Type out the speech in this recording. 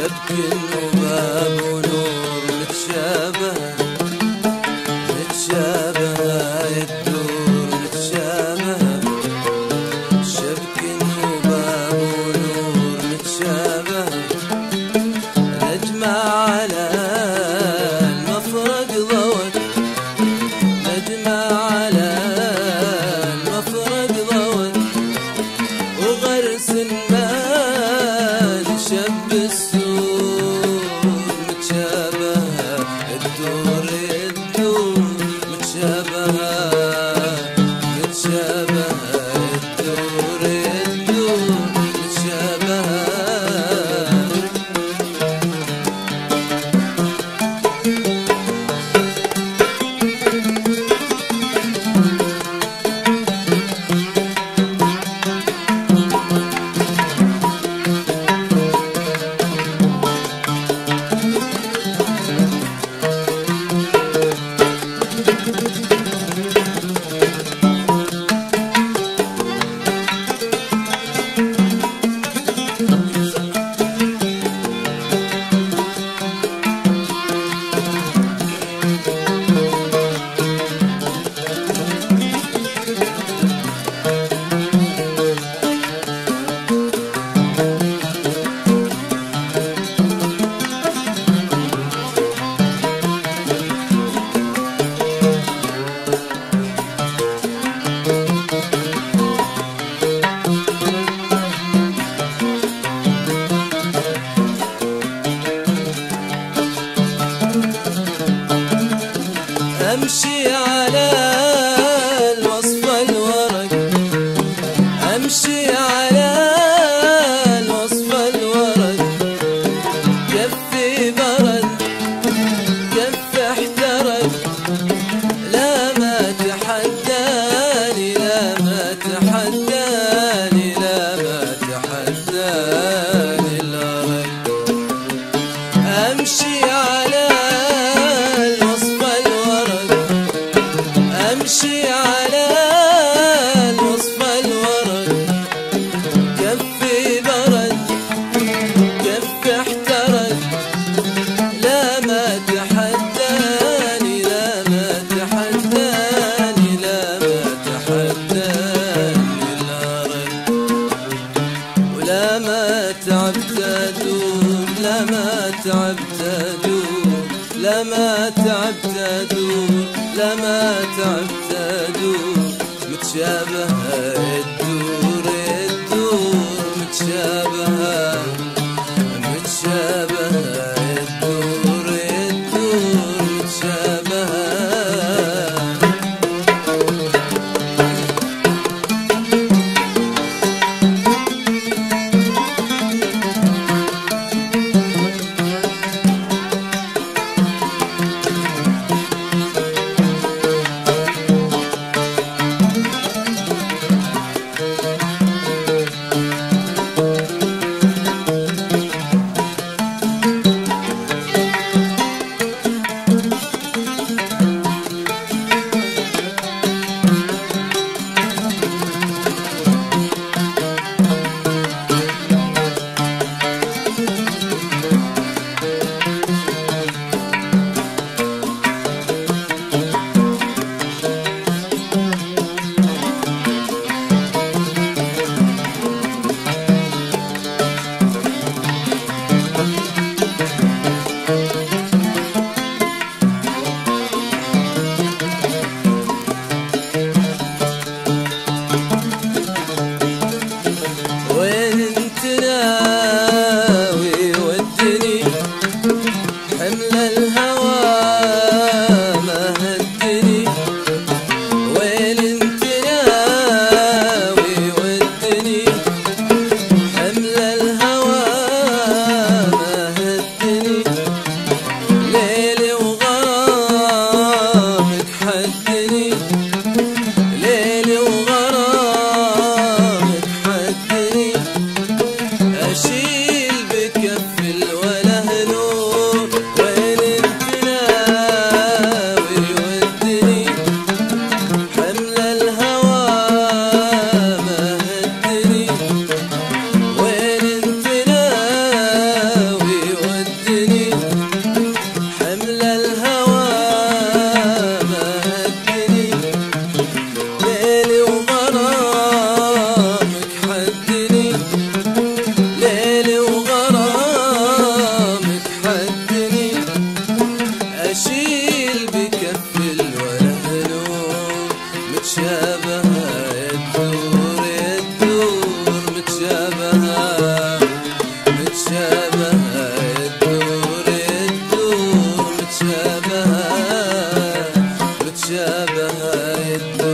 شد كل باب Git şebe لا ما تعبت ادور لا ما تعبت ادور متشابه الدور بهاي الدنيا.